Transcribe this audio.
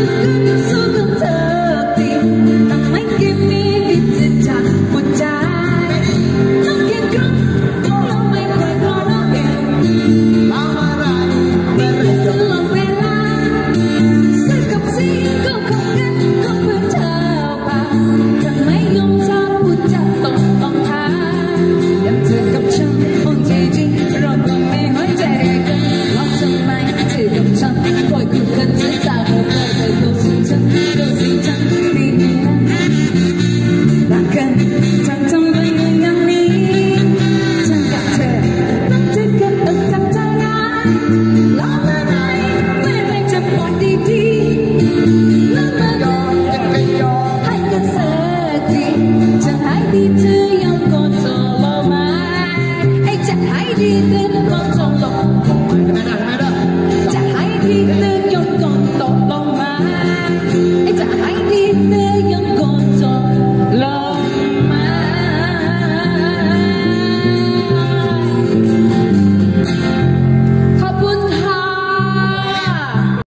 do. ที่เธอยังกอดต่อเราให้ใจะให้ดีเธอต้อง